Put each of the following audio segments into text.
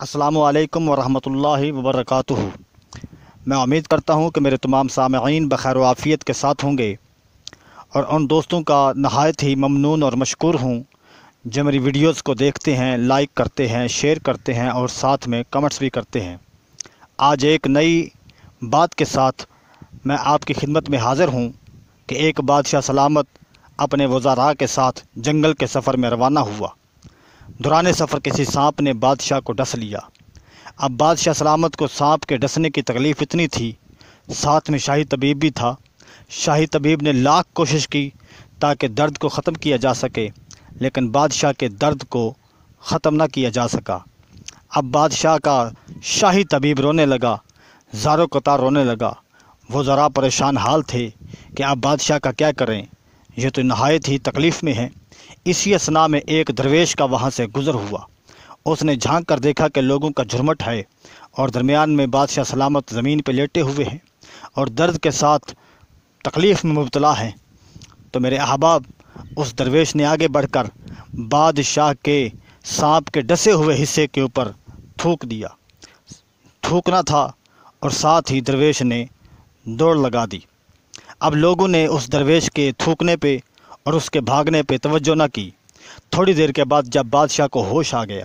السلام علیکم ورحمۃ اللہ وبرکاتہ۔ میں امید کرتا ہوں کہ میرے تمام سامعین بخیر و عافیت کے ساتھ ہوں گے۔ اور ان دوستوں کا نہایت ہی ممنون اور مشکور ہوں۔ جو میری ویڈیوز کو دیکھتے ہیں، لائک کرتے ہیں، شیئر کرتے ہیں اور ساتھ میں کمنٹس بھی کرتے ہیں۔ آج ایک نئی بات کے ساتھ میں آپ کی خدمت میں حاضر ہوں کہ ایک بادشاہ سلامت اپنے وزراء کے ساتھ جنگل کے سفر میں روانہ ہوا۔ دوران سفر کسی سانپ نے بادشاہ کو ڈس لیا۔ اب بادشاہ سلامت کو سانپ کے ڈسنے کی تکلیف اتنی تھی۔ ساتھ میں شاہی طبیب بھی تھا۔ شاہی طبیب نے لاکھ کوشش کی تاکہ درد کو ختم کیا جا سکے، لیکن بادشاہ کے درد کو ختم نہ کیا جا سکا۔ اب بادشاہ کا شاہی طبیب رونے لگا زارو قطار رونے لگا۔ وہ ذرا پریشان حال تھے کہ اب بادشاہ کا کیا کریں؟ یہ تو نہایت ہی تکلیف میں ہے۔ اسی اسنا میں ایک درویش کا وہاں سے گزر ہوا۔ اس نے جھانک کر دیکھا کہ لوگوں کا جھرمٹ ہے اور درمیان میں بادشاہ سلامت زمین پہ لیٹے ہوئے ہیں اور درد کے ساتھ تکلیف میں مبتلا ہیں۔ تو میرے احباب، اس درویش نے آگے بڑھ کر بادشاہ کے سانپ کے ڈسے ہوئے حصے کے اوپر تھوک دیا۔ تھوکنا تھا اور ساتھ ہی درویش نے دوڑ لگا دی۔ اب لوگوں نے اس درویش کے تھوکنے پہ اور اس کے بھاگنے پہ توجہ نہ کی۔ تھوڑی دیر کے بعد جب بادشاہ کو ہوش آ گیا،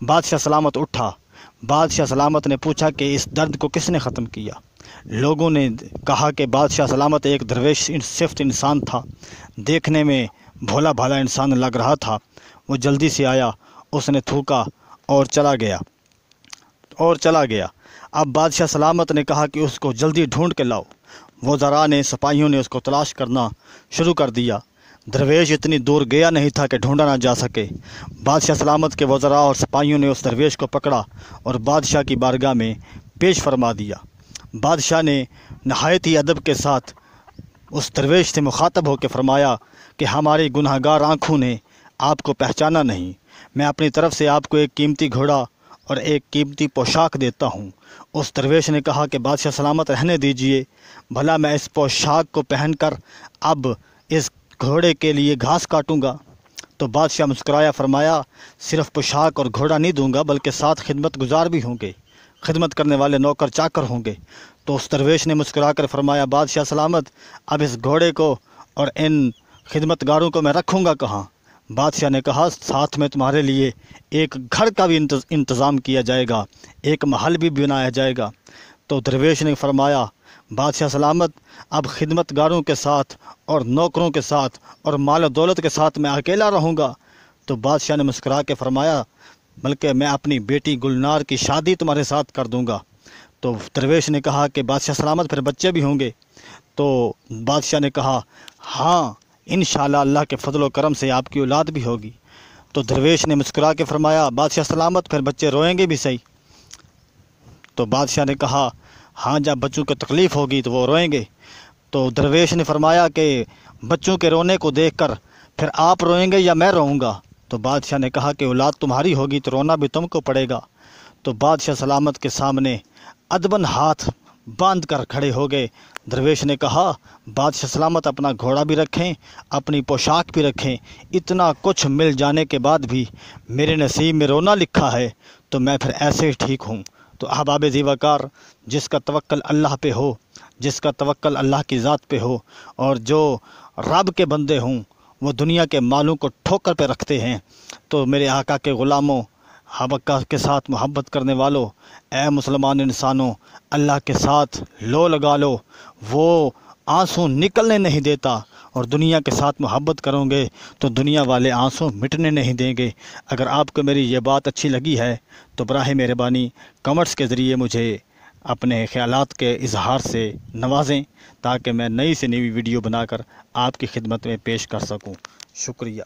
بادشاہ سلامت اٹھا۔ بادشاہ سلامت نے پوچھا کہ اس درد کو کس نے ختم کیا؟ لوگوں نے کہا کہ بادشاہ سلامت ایک درویش صفت انسان تھا۔ دیکھنے میں بھولا بھالا انسان لگ رہا تھا۔ وہ جلدی سے آیا، اس نے تھوکا اور چلا گیا۔ اور چلا گیا۔ اب بادشاہ سلامت نے کہا کہ اس کو جلدی ڈھونڈ کے لاؤ۔ وہ ذرا نے، سپاہیوں نے اس کو تلاش کرنا شروع کر دیا۔ درویش اتنی دور گیا نہیں تھا کہ ڈھونڈا نہ جا سکے۔ بادشاہ سلامت کے وزراء اور سپاہیوں نے اس درویش کو پکڑا اور بادشاہ کی بارگاہ میں پیش فرما دیا۔ بادشاہ نے نہایت ہی ادب کے ساتھ اس درویش سے مخاطب ہو کے فرمایا کہ ہماری گناہ گار آنکھوں نے آپ کو پہچانا نہیں۔ میں اپنی طرف سے آپ کو ایک قیمتی گھوڑا اور ایک قیمتی پوشاک دیتا ہوں۔ اس درویش نے کہا کہ بادشاہ سلامت رہنے دیجیے۔ بھلا میں اس پوشاک کو پہن کر اب اس گھوڑے کے لیے گھاس کاٹوں گا۔ تو بادشاہ مسکرایا، فرمایا، صرف پوشاک اور گھوڑا نہیں دوں گا، بلکہ ساتھ خدمت گزار بھی ہوں گے۔ خدمت کرنے والے نوکر چاکر ہوں گے۔ تو اس درویش نے مسکرا کر فرمایا، بادشاہ سلامت، اب اس گھوڑے کو اور ان خدمت گاروں کو میں رکھوں گا کہاں؟ بادشاہ نے کہا، ساتھ میں تمہارے لیے ایک گھر کا بھی انتظام کیا جائے گا، ایک محل بھی بنایا جائے گا۔ تو درویش نے فرمایا بادشاہ سلامت، اب خدمت گاروں کے ساتھ اور نوکروں کے ساتھ اور مال و دولت کے ساتھ میں اکیلا رہوں گا۔ تو بادشاہ نے مسکرا کے فرمایا، بلکہ میں اپنی بیٹی گلنار کی شادی تمہارے ساتھ کر دوں گا۔ تو درویش نے کہا کہ بادشاہ سلامت پھر بچے بھی ہوں گے۔ تو بادشاہ نے کہا ہاں انشاءاللہ اللہ کے فضل و کرم سے آپ کی اولاد بھی ہوگی۔ تو درویش نے مسکرا کے فرمایا، بادشاہ سلامت پھر بچے روئیں گے بھی صحیح۔ تو بادشاہ نے کہا ہاں جب بچوں کو تکلیف ہوگی تو وہ روئیں گے۔ تو درویش نے فرمایا کہ بچوں کے رونے کو دیکھ کر پھر آپ روئیں گے یا میں روؤں گا؟ تو بادشاہ نے کہا کہ اولاد تمہاری ہوگی تو رونا بھی تم کو پڑے گا۔ تو بادشاہ سلامت کے سامنے ادبن ہاتھ باندھ کر کھڑے ہو گئے۔ درویش نے کہا، بادشاہ سلامت اپنا گھوڑا بھی رکھیں، اپنی پوشاک بھی رکھیں۔ اتنا کچھ مل جانے کے بعد بھی میرے نصیب میں رونا لکھا ہے، تو میں پھر ایسے ہی ٹھیک ہوں۔ تو احباب زیوکار، جس کا توکل اللہ پہ ہو، جس کا توکل اللہ کی ذات پہ ہو، اور جو رب کے بندے ہوں، وہ دنیا کے مالوں کو ٹھوکر پہ رکھتے ہیں۔ تو میرے آقا کے غلاموں، حبکہ کے ساتھ محبت کرنے والوں اے مسلمان انسانوں، اللہ کے ساتھ لو لگا لو، وہ آنسوں نکلنے نہیں دیتا۔ اور دنیا کے ساتھ محبت کرو گے تو دنیا والے آنسوں مٹنے نہیں دیں گے۔ اگر آپ کو میری یہ بات اچھی لگی ہے تو براہ مہربانی کمنٹس کے ذریعے مجھے اپنے خیالات کے اظہار سے نوازیں تاکہ میں نئی سے نئی ویڈیو بنا کر آپ کی خدمت میں پیش کر سکوں۔ شکریہ۔